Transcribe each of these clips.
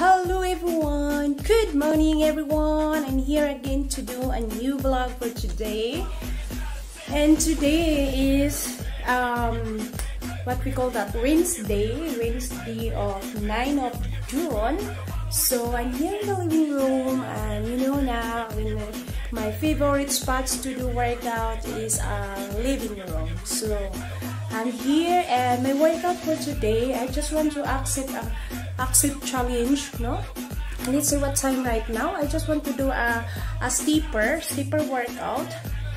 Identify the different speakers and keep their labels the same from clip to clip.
Speaker 1: Hello everyone! Good morning everyone! I'm here again to do a new vlog for today. And today is um, what we call that Wednesday, Wednesday of 9 of June. So I'm here in the living room and you know now my favorite spots to do workout is a living room. So I'm here and my workout for today, I just want to accept a accept challenge, no? Let's see what time right now. I just want to do a, a steeper, steeper workout.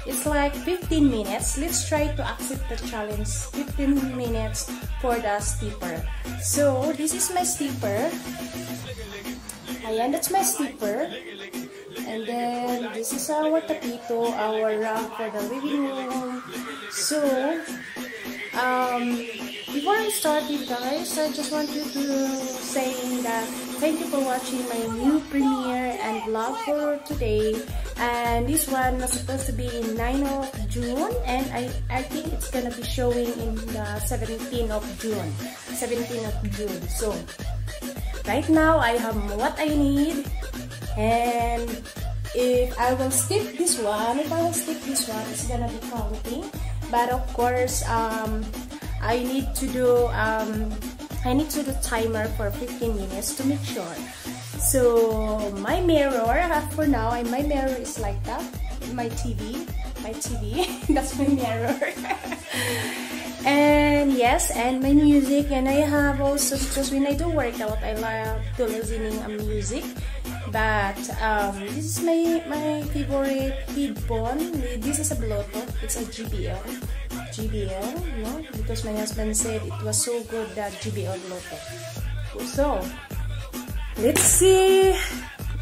Speaker 1: It's like 15 minutes. Let's try to accept the challenge. 15 minutes for the steeper. So, this is my steeper. Ayan, that's my steeper. And then, this is our tapito, our rug for the living room. So, um, before I start you guys, I just want to say that thank you for watching my new premiere and vlog for today. And this one was supposed to be in 9 of June and I, I think it's gonna be showing in the 17th of June. 17th of June. So, right now I have what I need and if I will skip this one, if I will skip this one, it's gonna be counting. But of course, um, I need to do um, I need to do timer for 15 minutes to make sure. So my mirror uh, for now, my mirror is like that. My TV, my TV, that's my mirror. and yes, and my music, and I have also because when I do workout, I love to listening a music. But um, this is my my favorite headphone. This is a Bluetooth. It's a JBL. Know, because my husband said it was so good that JBL Bluetooth. So, let's see.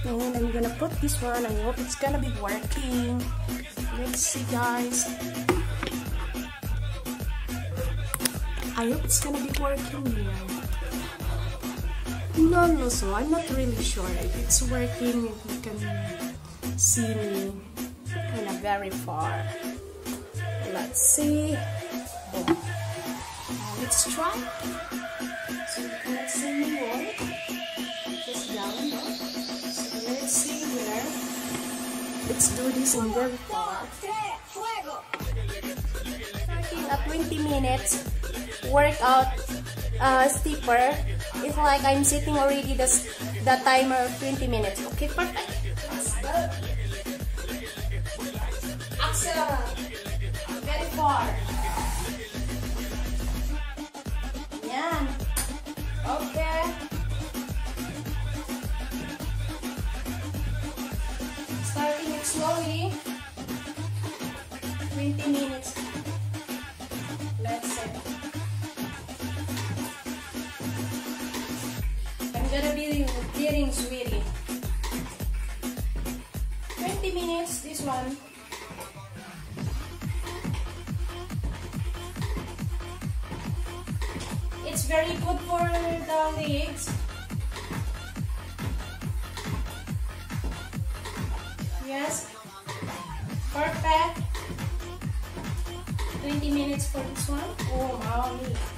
Speaker 1: And I'm gonna put this one. I hope it's gonna be working. Let's see, guys. I hope it's gonna be working here. No, no, so I'm not really sure if it's working. If you can see me in a very far let's see. Let's try. So let's see more. Just down so let's see where let's do this very far at 20 minutes. Workout uh, steeper. It's like I'm sitting already the, the timer 20 minutes. Okay perfect gonna be getting sweetie. 20 minutes, this one. It's very good for the legs. Yes. Perfect. 20 minutes for this one. Oh, mommy.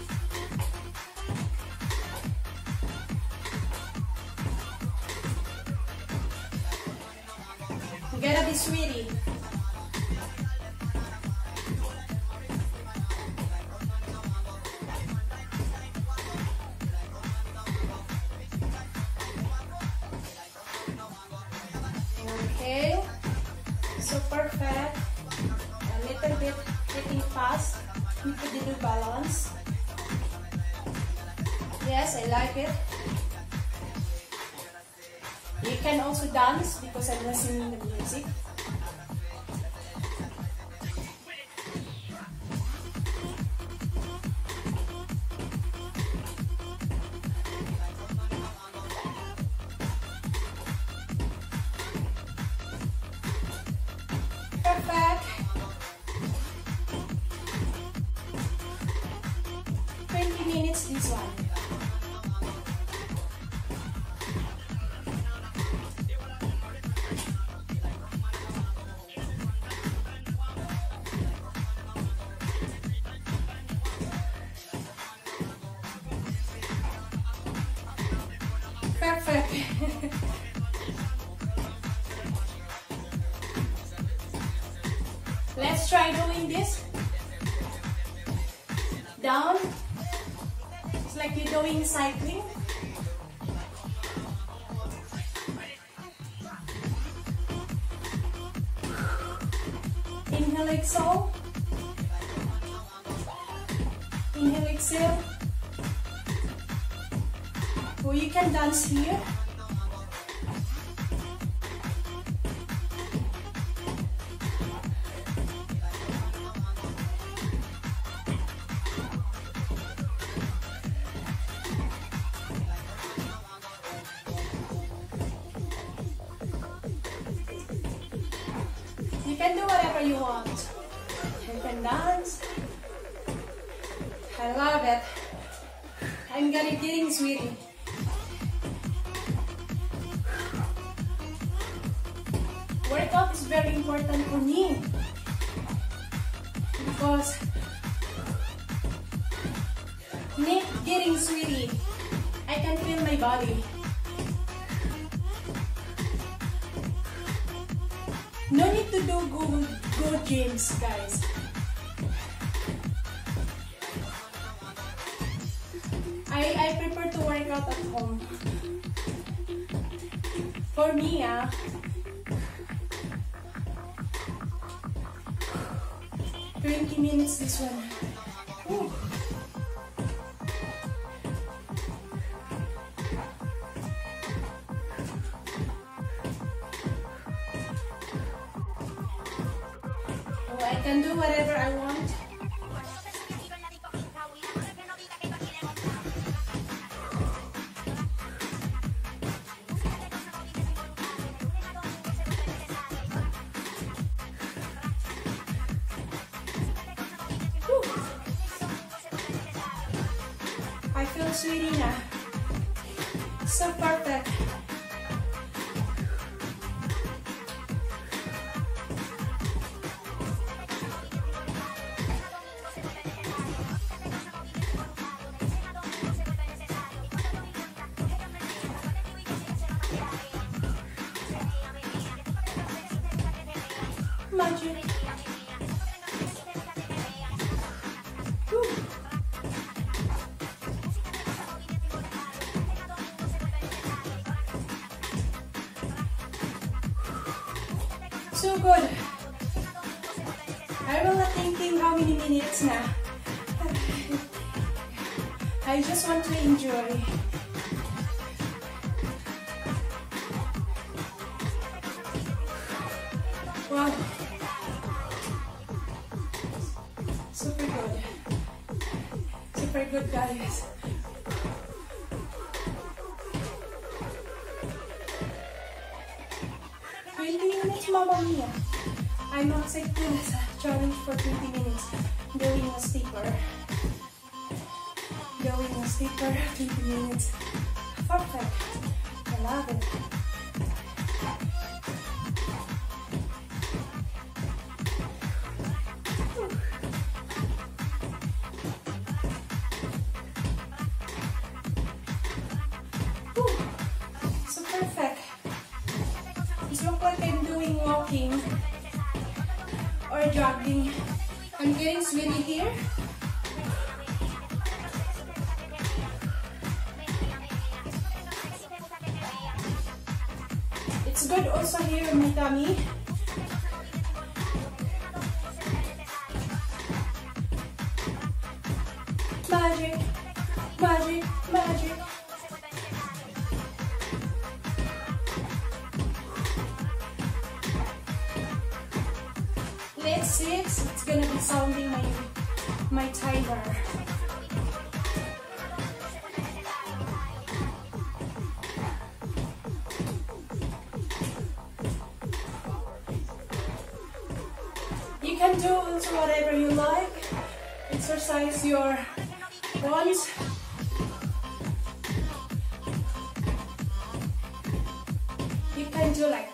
Speaker 1: You gotta be sweetie. perfect. A little bit pretty fast. You could do balance. Yes, I like it. You can also dance because I'm listening to the music. Cycling. Inhale, exhale. Inhale, exhale. Or you can dance here. Can do whatever you want. You can dance. I love it. I'm getting sweetie. Home. For me, ah, Twenty minutes this one. So perfect. Wow. Super good. Super good, guys. Twenty minutes, Mama Mia. I'm not accepting this challenge for 20 minutes. Doing a steeper. Doing a steeper, 20 minutes. Perfect. I love it. Or jogging. I'm getting sweaty here. It's good also here in my tummy. Exercise your bones. You can do like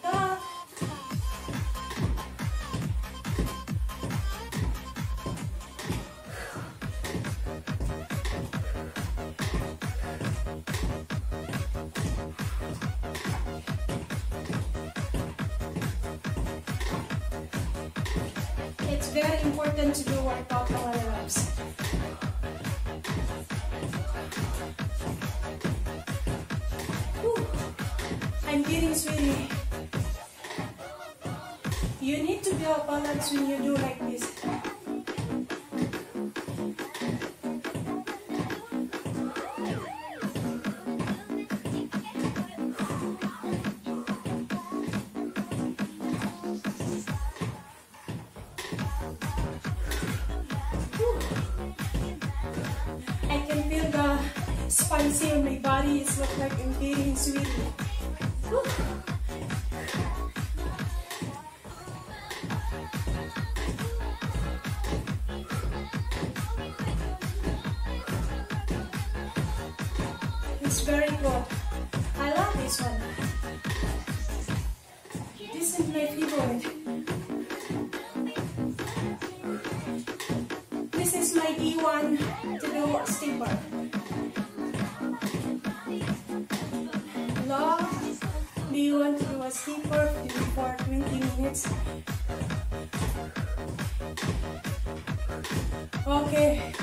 Speaker 1: spicy on my body. It's look like I'm getting sweaty. Love D1 to do a steamer for 20 minutes. Okay.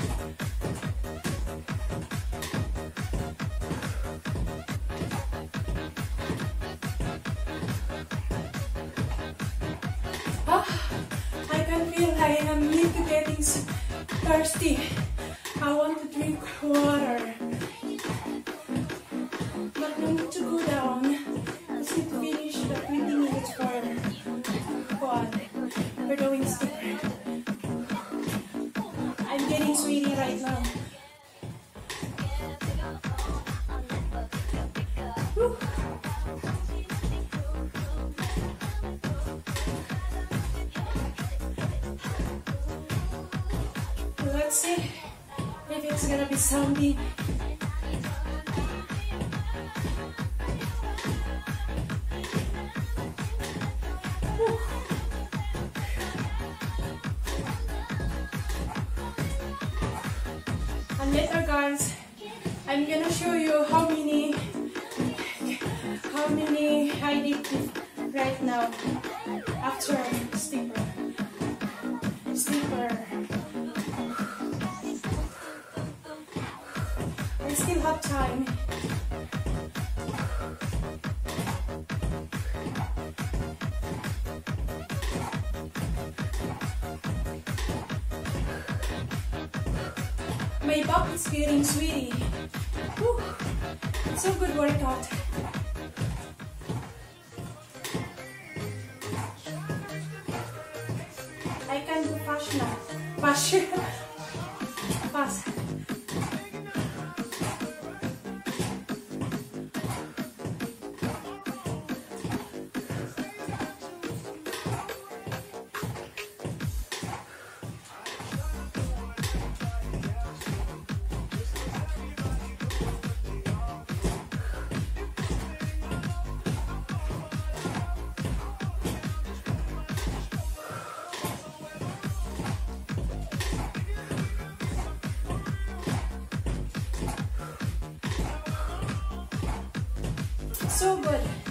Speaker 1: Ah, I can feel I am little getting thirsty. I want to drink water. Let's see if it's gonna be sounding. My back is getting sweaty. Whew. A good workout. I can do fast now. So good.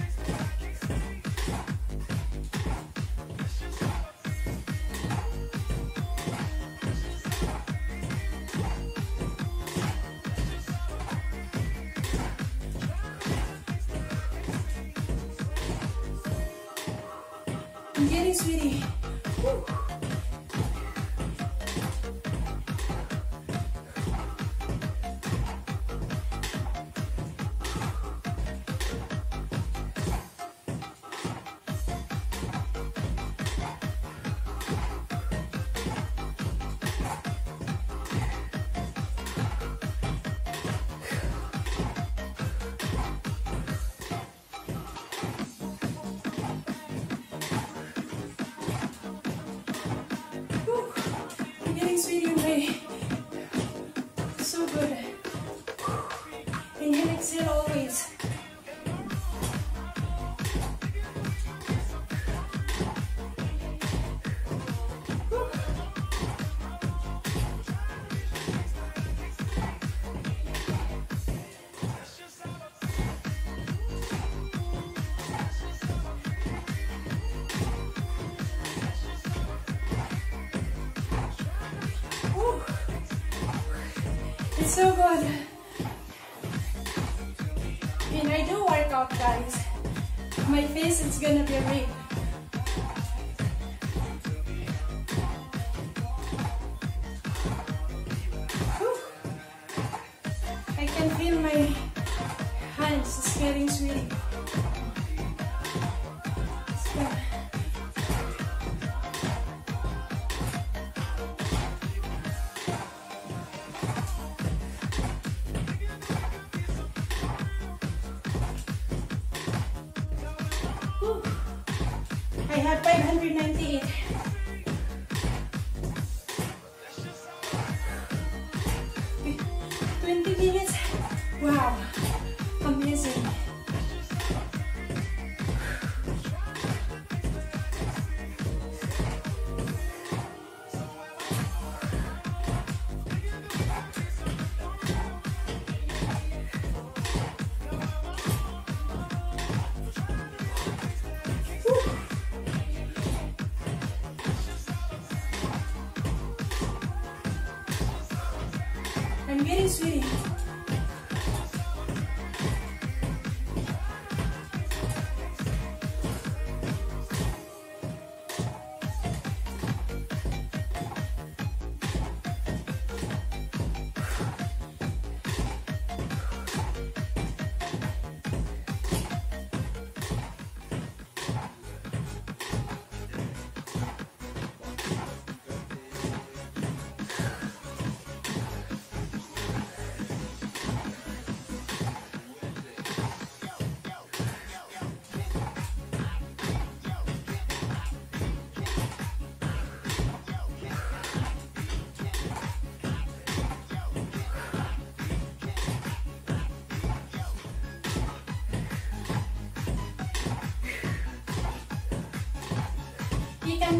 Speaker 1: it's gonna be me.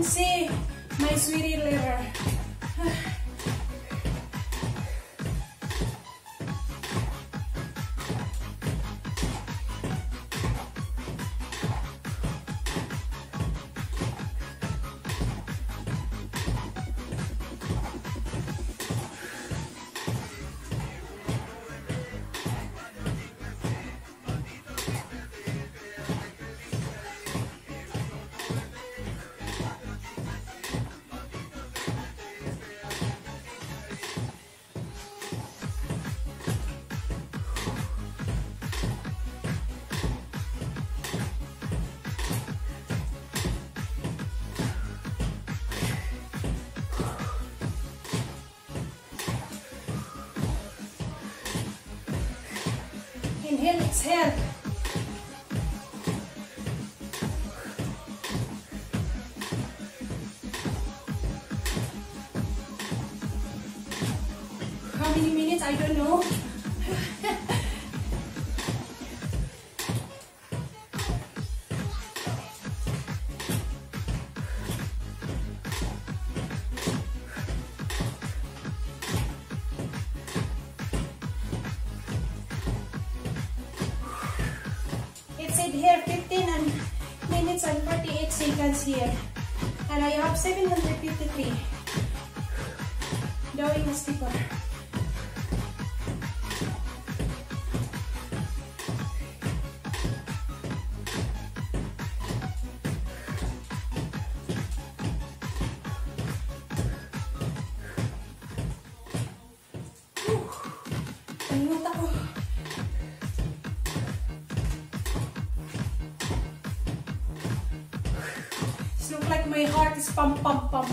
Speaker 1: sim exhale seconds here. And I have 753. Going steeper. my heart is pump, pump, pump.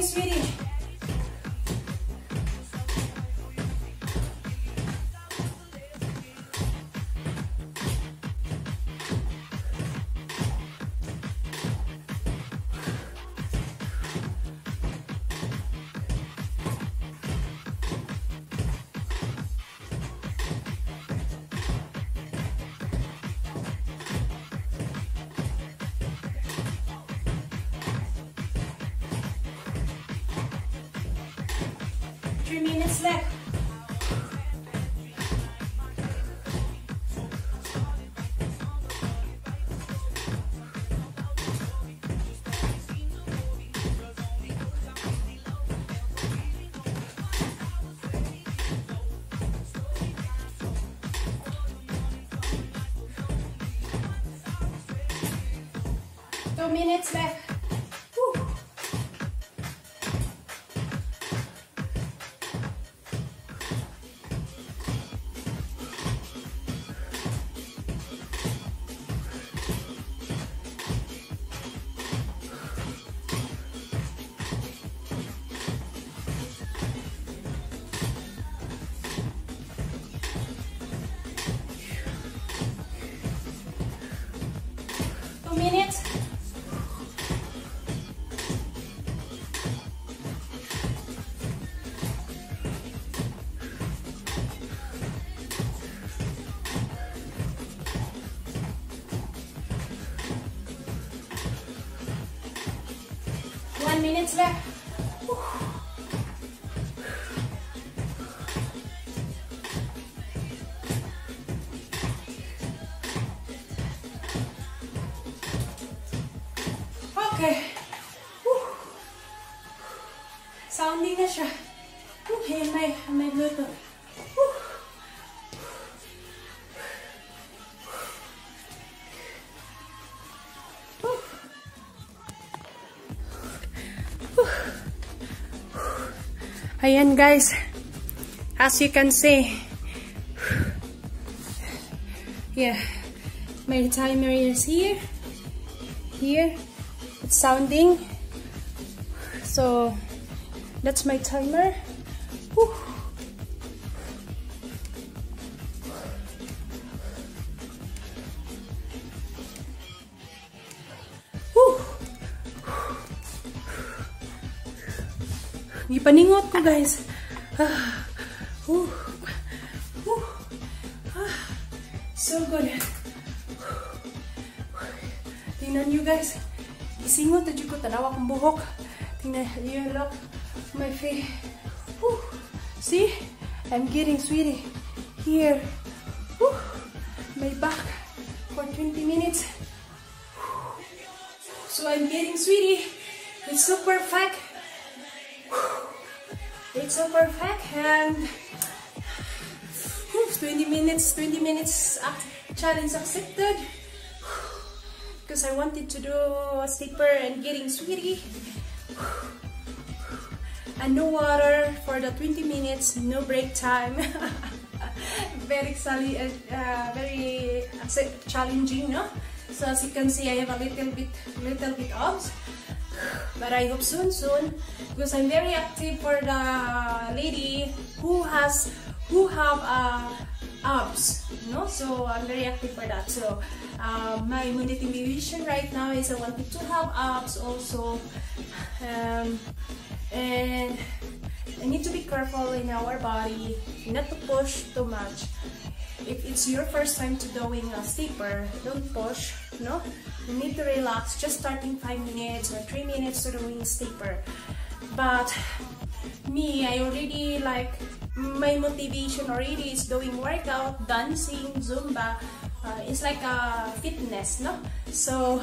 Speaker 1: Getting sweetie. Minutes left. One minute left. Ayan guys. As you can see. Yeah. My timer is here. Here it's sounding so that's my timer Ko guys Ah. Whew. Whew. Ah. so good tingnan nyo guys Isingot na ko tanawa kong buhok. Tingnan, you look my face. Whew. See? I'm getting sweetie here. Whew. My back for 20 minutes. So I'm getting sweetie. It's so perfect. It's so perfect and whew, 20 minutes, 20 minutes challenge accepted because I wanted to do a sleeper and getting sweaty And no water for the 20 minutes, no break time. very uh, uh, very challenging, no? So as you can see, I have a little bit, little bit abs. But I hope soon, soon, because I'm very active for the lady who has, who have uh, abs, know. So I'm very active for that. So uh, my motivation right now is I wanted to have abs also, um, and I need to be careful in our body, not to push too much. If it's your first time to doing a stepper, don't push, no? You need to relax, just starting 5 minutes or 3 minutes to doing stepper. But me, I already like, my motivation already is doing workout, dancing, Zumba. Uh, it's like a fitness, no? So,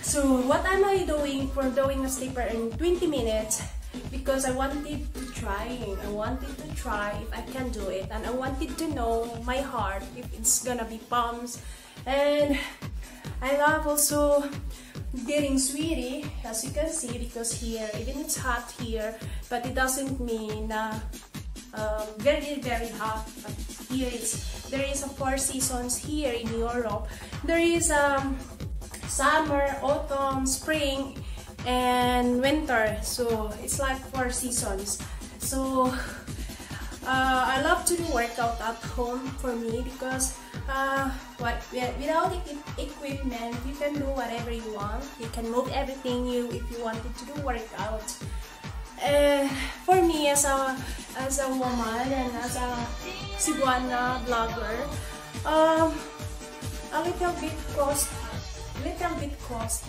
Speaker 1: so what am I doing for doing a stepper in 20 minutes? Because I wanted to try, I wanted to try if I can do it, and I wanted to know my heart if it's gonna be pumps. And I love also getting sweaty, as you can see, because here, even it's hot here, but it doesn't mean uh, um, very very hot. But here is there is a four seasons here in Europe. There is um, summer, autumn, spring, and winter so it's like four seasons so uh, I love to do workout at home for me because uh, what without equipment you can do whatever you want. You can move everything you if you wanted to do workout. Uh, for me as a as a woman and as a Cebuana blogger um, a little bit cost little bit cost